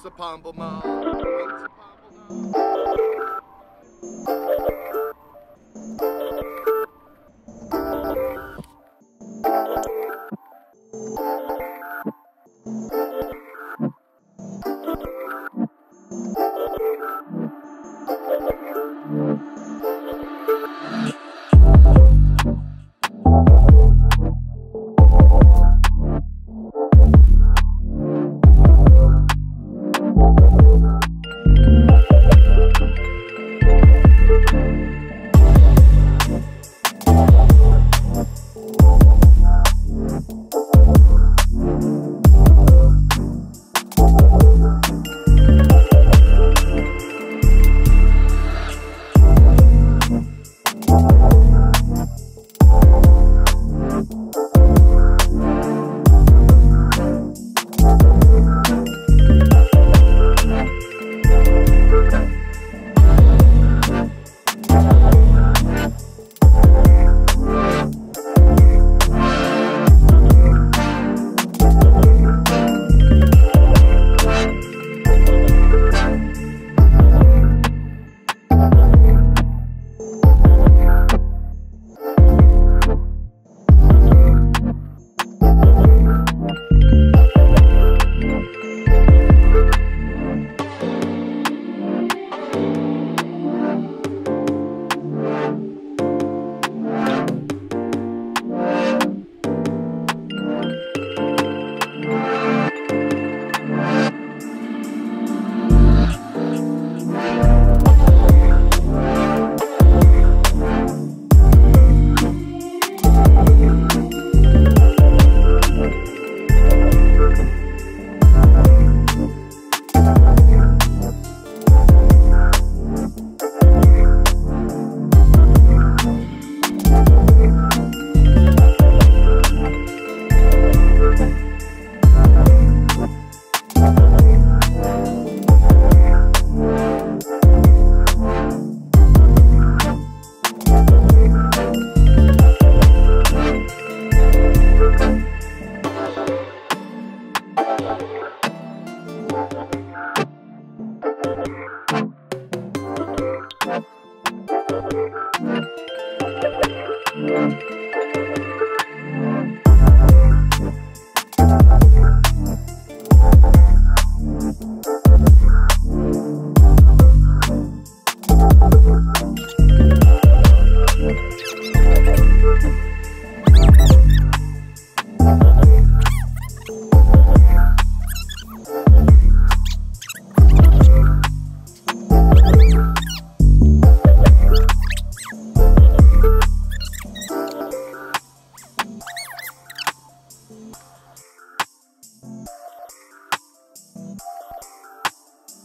Sa Pomble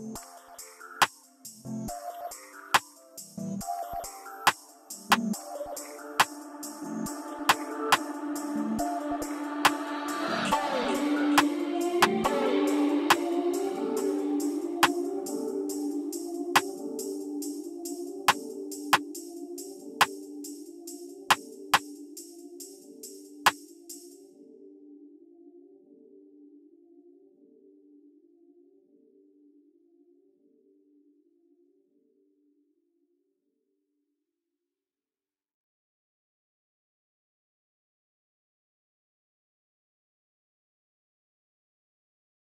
you